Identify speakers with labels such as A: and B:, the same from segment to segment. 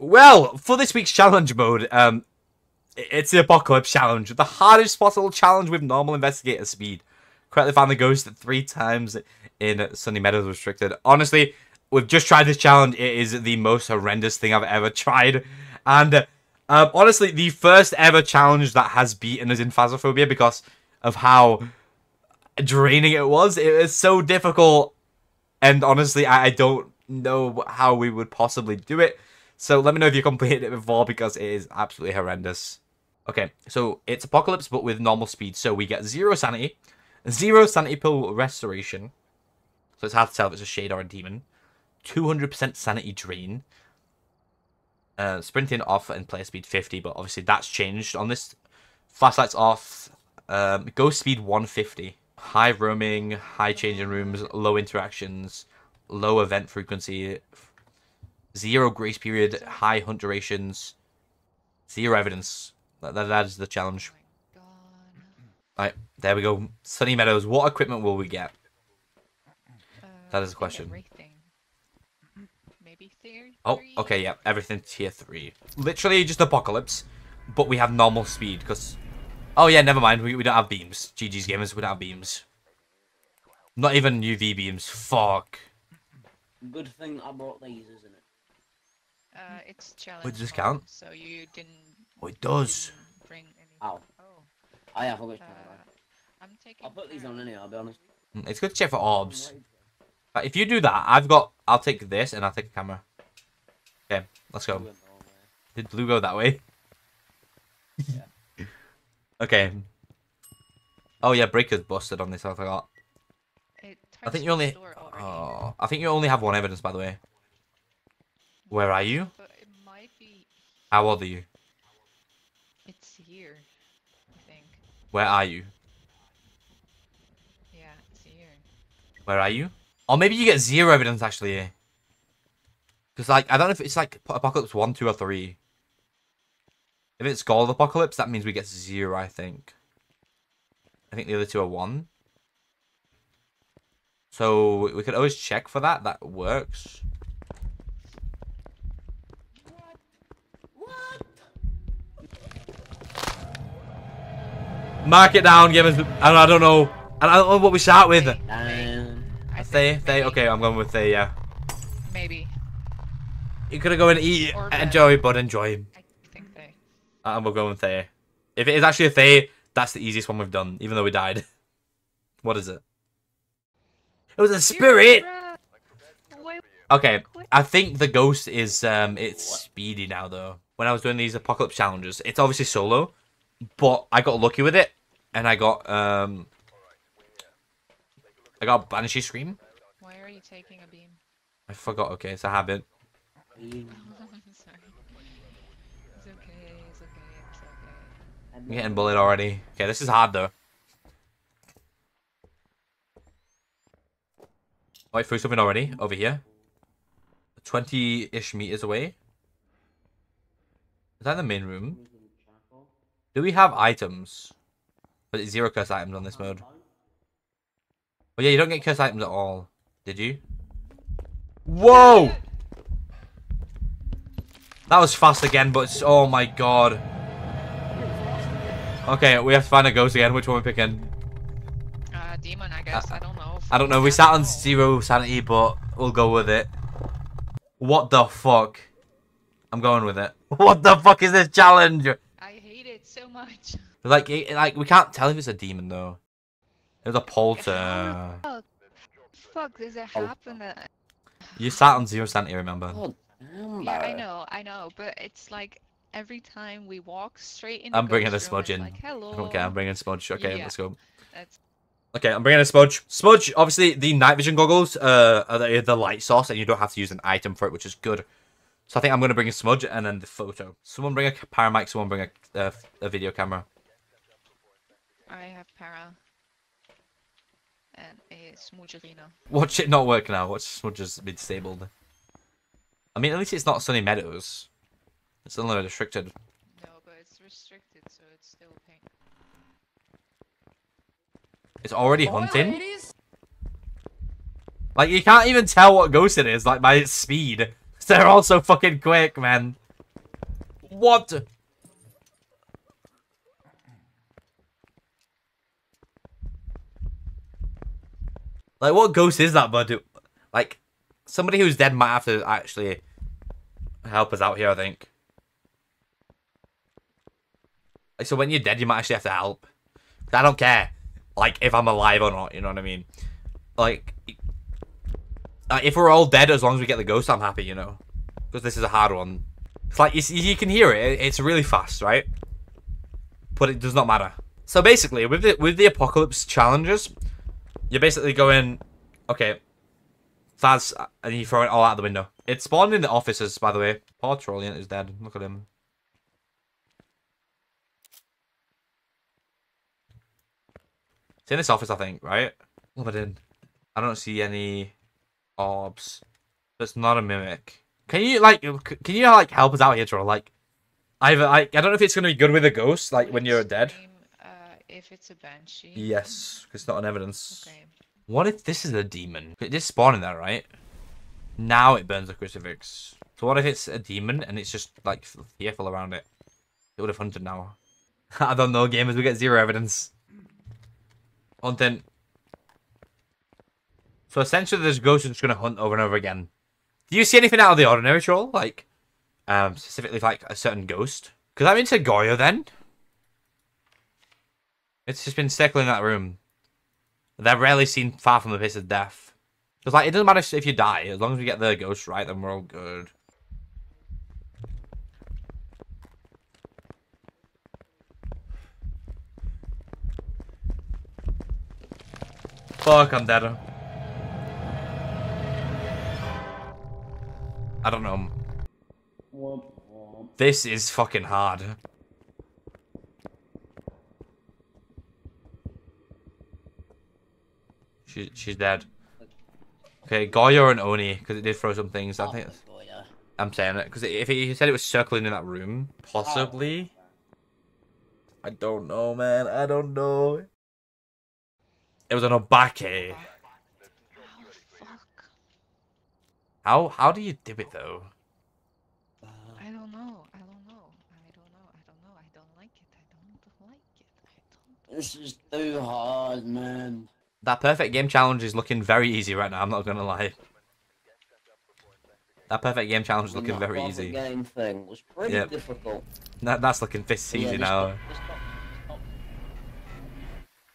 A: Well, for this week's challenge mode, um, it's the Apocalypse Challenge. The hardest possible challenge with normal investigator speed. Correctly found the ghost three times in Sunny Meadows Restricted. Honestly, we've just tried this challenge. It is the most horrendous thing I've ever tried. And um, honestly, the first ever challenge that has beaten us in Phasmophobia because of how draining it was. It was so difficult. And honestly, I, I don't know how we would possibly do it. So let me know if you completed it before because it is absolutely horrendous. Okay, so it's Apocalypse but with normal speed. So we get zero sanity, zero sanity pill restoration. So it's hard to tell if it's a shade or a demon. 200% sanity drain. Uh, sprinting off and player speed 50, but obviously that's changed on this. Flashlights off. Um, ghost speed 150. High roaming, high change in rooms, low interactions, low event frequency, zero grace period, high hunt durations, zero evidence. That, that, that is the challenge. Alright, there we go. Sunny Meadows, what equipment will we get?
B: Uh,
A: That is a
B: I think
A: question.
B: Maybe theory.
A: Oh, okay, yeah, everything tier 3. Literally just Apocalypse, but we have normal speed, because... Oh yeah, never mind, we, we don't have beams. GG's Gamers, we don't have beams. Not even UV beams, fuck.
C: Good thing I brought these, isn't it?
B: Uh, it's challenge.
A: does this count?
B: So you didn't.
A: Oh, it does.
B: Bring any.
C: Ow.
B: Oh.
C: Oh yeah, I forgot to
B: Uh,
C: turn it on.
B: I'm taking.
C: I'll put these
B: Karen.
C: on anyway, I'll be honest.
A: Mm, It's good to check for orbs. But if you do that, I've got... I'll take this, and I'll take a camera. Okay, let's go. Did blue go that way? okay. Oh yeah, breaker's busted on this, I forgot.
B: It
A: I think you only...
B: the door already.
A: Oh, I think you only have one evidence, by the way. Where are you?
B: But it might be.
A: How old are you?
B: It's here. I think.
A: Where are you?
B: Yeah, it's here.
A: Where are you? Or maybe you get zero evidence, actually. Because, like, I don't know if it's, like, Apocalypse 1, 2, or 3. If it's Gold Apocalypse, that means we get zero, I think. I think the other two are 1. So, we could always check for that. That works. Mark it down, give us. I don't, I don't know. I don't know what we start with.
C: Um,
B: I
A: They,
B: think
A: they, okay, I'm going with Thaye, yeah.
B: Maybe.
A: You could go and eat,
B: Or bad.
A: enjoy, but enjoy.
B: I think they.
A: And we'll go with Thaye. If it is actually a Thaye, that's the easiest one we've done, even though we died. What is it? It was a spirit! Okay, I think the ghost is, um, it's speedy now, though. When I was doing these apocalypse challenges, it's obviously solo, but I got lucky with it, and I got, um, I got Banshee Scream.
B: Why are you taking a beam?
A: I forgot, okay, it's a habit.
B: I'm sorry. It's okay, it's okay, it's okay.
A: I'm getting bullied already. Okay, this is hard, though. Wait, through something already, over here. 20-ish meters away. Is that the main room? Do we have items? But it's zero curse items on this mode. Oh yeah, you don't get curse items at all. Did you? Whoa! That was fast again, but it's, oh my god. Okay, we have to find a ghost again. Which one we picking?
B: Uh, demon, I guess. I don't know.
A: I don't know. We sat on zero sanity, but we'll go with it. What the fuck? I'm going with it. What the fuck is this challenge?
B: I hate it so much.
A: Like, it, like we can't tell if it's a demon though. It was a polter.
B: Oh, Fuck, does it
C: Oh.
B: happen?
A: You sat on zero sanity, remember?
C: God damn,
B: yeah, I know, I know, but it's like every time we walk straight in.
A: I'm bringing a
B: ghost
A: smudge in.
B: Like, Hello.
A: I don't care. I'm bringing a Smudge. Okay,
B: Yeah.
A: let's go.
B: That's
A: Okay, I'm bringing a Smudge. Smudge, obviously, the night vision goggles uh, are the, the light source, and you don't have to use an item for it, which is good. So I think I'm going to bring a Smudge and then the photo. Someone bring a paramic, someone bring a, uh, a video camera.
B: I have para. And a smoocherina.
A: Watch it not work now. Watch Smudge has been disabled. I mean, at least it's not Sunny Meadows. It's only restricted.
B: No, but it's restricted, so it's still pink.
A: It's already hunting. Like, you can't even tell what ghost it is, like, by its speed. They're all so fucking quick, man. What? Like, what ghost is that, bud? Like, somebody who's dead might have to actually help us out here, I think. Like, so when you're dead, you might actually have to help. I don't care, like, if I'm alive or not, you know what I mean? Like, like if we're all dead, as long as we get the ghost, I'm happy, you know? Because this is a hard one. It's like, you, you can hear it, it's really fast, right? But it does not matter. So basically, with the, with the apocalypse challenges, you're basically going, okay, that's, uh, and you throw it all out the window. It spawned in the offices, by the way. Poor Trolliant is dead. Look at him. It's in this office, I think, right? What have I? I don't see any orbs. That's not a mimic. Can you, like, can you, like, help us out here, Troll? Like, either, I, I don't know if it's going to be good with a ghost, like, when you're dead.
B: Scream, Uh, if it's a banshee.
A: Yes, it's not an evidence.
B: Okay.
A: What if this is a demon? It did spawn in there, right? Now it burns the crucifix. So what if it's a demon and it's just like fearful around it? It would have hunted now. I don't know, gamers. We get zero evidence. Hunting. So essentially, there's ghosts just gonna hunt over and over again. Do you see anything out of the ordinary, troll? Like, um, specifically like a certain ghost? Because I'm into Goryo then. It's just been circling that room. They're rarely seen far from the place of death. Because, like, it doesn't matter if you die. As long as we get the ghost right, then we're all good. Fuck, I'm dead. I don't know. This is fucking hard. She, she's dead. Okay, Goryo and Oni, because it did throw some things. I
C: Oh,
A: think I'm saying it because if he said it was circling in that room, possibly. I don't know, man. I don't know. It was an Obake.
B: Oh, fuck.
A: How how do you do it though?
C: Uh,
B: I don't know. I don't know. I don't know. I don't know. I don't like it. I don't like it. I don't.
C: This is too hard, man.
A: That perfect game challenge is looking very easy right now. I'm not gonna lie. That perfect game challenge is looking
C: that
A: very
C: profit
A: easy.
C: Game thing was pretty
A: Yep.
C: difficult.
A: That that's looking this
C: But yeah,
A: easy
C: just
A: now.
C: stop- just stop- stop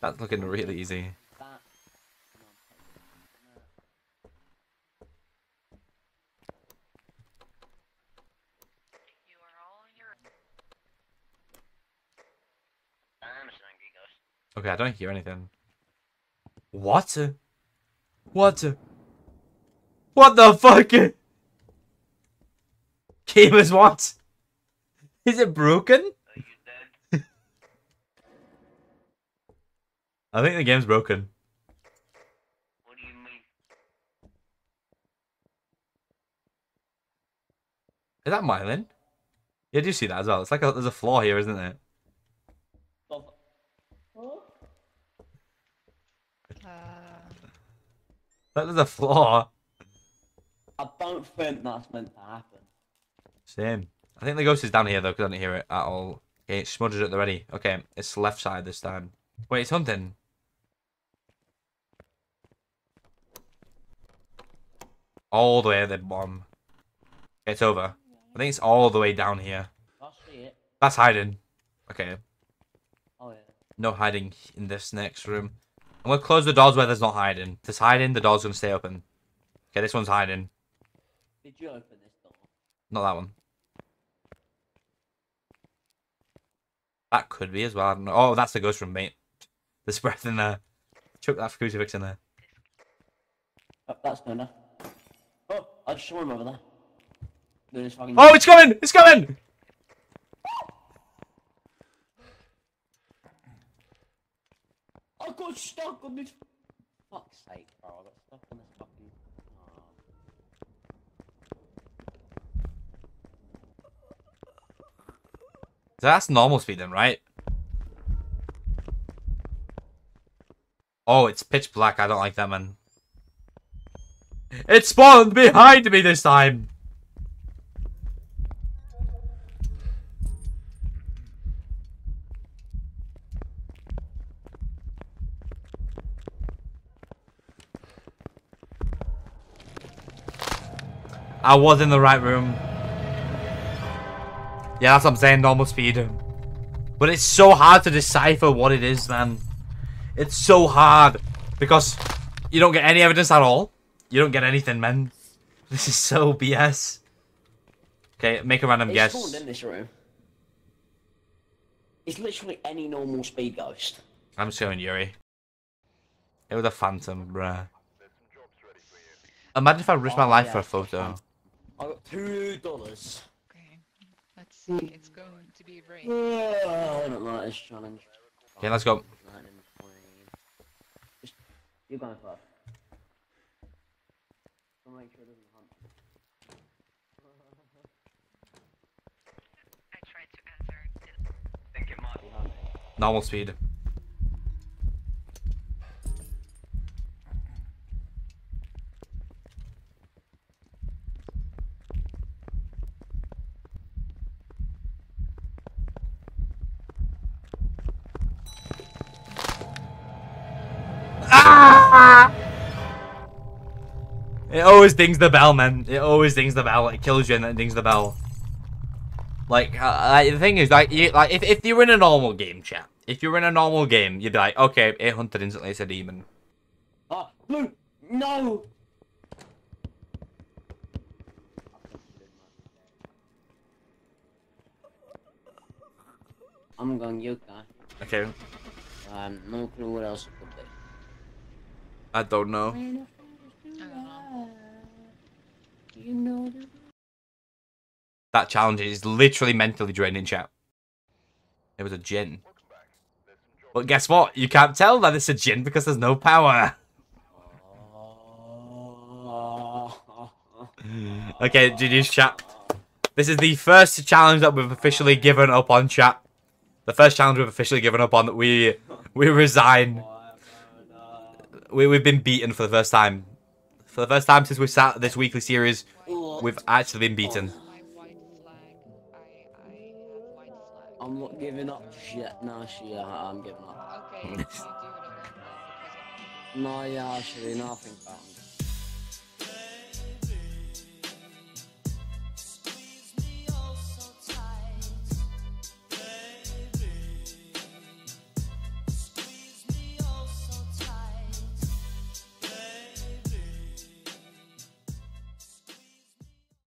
A: That's looking really easy.
C: that. Come on,
B: You are all in your.
C: I'm just an angry ghost.
A: Okay, I don't hear anything. What? What? What the fuck? Gamers, what? Is it broken?
C: Are you dead?
A: I think the game's broken.
C: What do you mean?
A: Is that Myelin? Yeah, do you see that as well. It's like a, there's a flaw here, isn't there?
C: Stop. Huh?
B: Uh,
A: Like, there's a flaw.
C: I don't think that's meant to happen.
A: Same. I think the ghost is down here though, because I didn't hear it at all. Okay, it smudged it already. Okay, it's left side this time. Wait, it's hunting. All the way at the bottom. It's over. I think it's all the way down here.
C: I see it.
A: That's hiding. Okay,
C: Oh yeah.
A: no hiding in this next room. I'm gonna close the doors where there's not hiding. If there's hiding, the door's gonna stay open. Okay, this one's hiding.
C: Did you open this door?
A: Not that one. That could be as well. I don't know. Oh, that's the ghost room, mate. There's breath in there. Chuck that crucifix in there.
C: Oh, that's no enough. Oh, I just saw him over there. Doing his fucking.
A: Oh, it's coming! It's coming!
C: I got stuck on this. Fuck's sake, oh, bro! I got stuck on this fucking. Oh.
A: So that's normal speed then, right? Oh, it's pitch black. I don't like that, man. It spawned behind me this time! I was in the right room. Yeah, that's what I'm saying, normal speed. But it's so hard to decipher what it is, man. It's so hard. Because you don't get any evidence at all. You don't get anything, man. This is so BS. Okay, make a random
C: It's
A: guess.
C: spawned in this room. It's literally any normal speed ghost.
A: I'm showing Yurei. It was a phantom, bruh. Imagine if I risked my
C: Oh,
A: life
C: yeah,
A: for a photo.
C: I got two dollars.
B: Okay. Let's see. Hmm. It's going to be rain.
C: Oh, I don't like this challenge.
A: Okay, let's go.
C: Just, you're going first. I'll make sure it doesn't hunt.
B: I tried to answer.
C: think it might.
A: Normal speed. It always dings the bell, man. It always dings the bell. It kills you and then it dings the bell. Like, uh, like the thing is, like, you, like if, if you're in a normal game, chat, if you're in a normal game, you'd be like, okay, it hunted instantly, it's a demon.
C: Ah, blue! No! I'm going Yokai.
A: Okay,
C: Um, no clue what else it could be.
A: I don't know.
B: I don't know.
C: You know
A: That challenge is literally mentally draining, chat. It was a Jinn. But guess what? You can't tell that it's a Jinn because there's no power. Okay, GG's chat. This is the first challenge that we've officially given up on, chat. The first challenge we've officially given up on. That we we resign. We, we've been beaten for the first time. For the first time since we sat this weekly series, we've actually been beaten.
B: My white flag. I I have white flag.
C: I'm not giving up shit. No, shit, I'm giving up.
B: Okay, you do it again then because
C: No, yeah, actually, no, I think I'm